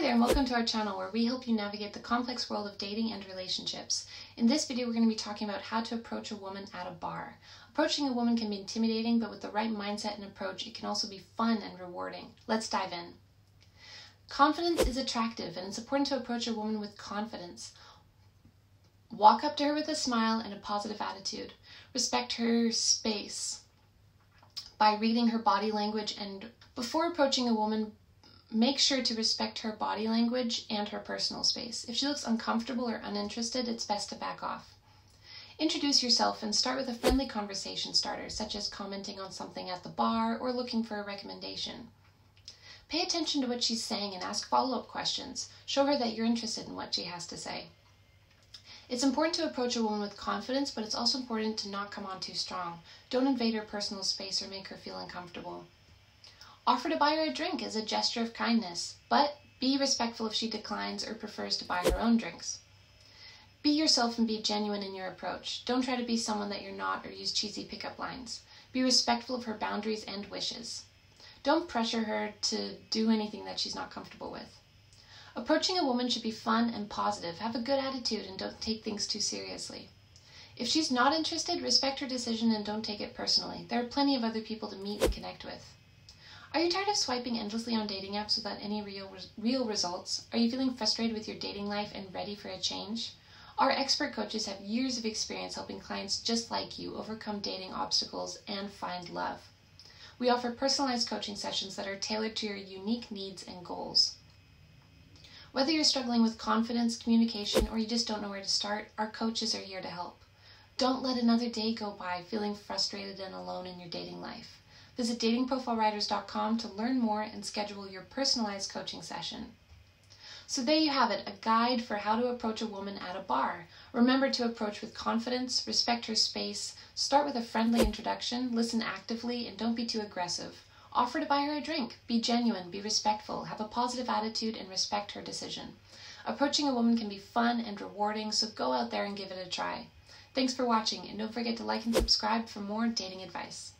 Hi there and welcome to our channel where we help you navigate the complex world of dating and relationships. In this video we're going to be talking about how to approach a woman at a bar. Approaching a woman can be intimidating but with the right mindset and approach it can also be fun and rewarding. Let's dive in. Confidence is attractive and it's important to approach a woman with confidence. Walk up to her with a smile and a positive attitude. Respect her space by reading her body language and before approaching a woman Make sure to respect her body language and her personal space. If she looks uncomfortable or uninterested, it's best to back off. Introduce yourself and start with a friendly conversation starter, such as commenting on something at the bar or looking for a recommendation. Pay attention to what she's saying and ask follow up questions. Show her that you're interested in what she has to say. It's important to approach a woman with confidence, but it's also important to not come on too strong. Don't invade her personal space or make her feel uncomfortable. Offer to buy her a drink as a gesture of kindness, but be respectful if she declines or prefers to buy her own drinks. Be yourself and be genuine in your approach. Don't try to be someone that you're not or use cheesy pickup lines. Be respectful of her boundaries and wishes. Don't pressure her to do anything that she's not comfortable with. Approaching a woman should be fun and positive. Have a good attitude and don't take things too seriously. If she's not interested, respect her decision and don't take it personally. There are plenty of other people to meet and connect with. Are you tired of swiping endlessly on dating apps without any real, real results? Are you feeling frustrated with your dating life and ready for a change? Our expert coaches have years of experience helping clients just like you overcome dating obstacles and find love. We offer personalized coaching sessions that are tailored to your unique needs and goals. Whether you're struggling with confidence, communication, or you just don't know where to start, our coaches are here to help. Don't let another day go by feeling frustrated and alone in your dating life. Visit datingprofilewriters.com to learn more and schedule your personalized coaching session. So there you have it, a guide for how to approach a woman at a bar. Remember to approach with confidence, respect her space, start with a friendly introduction, listen actively, and don't be too aggressive. Offer to buy her a drink. Be genuine, be respectful, have a positive attitude, and respect her decision. Approaching a woman can be fun and rewarding, so go out there and give it a try. Thanks for watching, and don't forget to like and subscribe for more dating advice.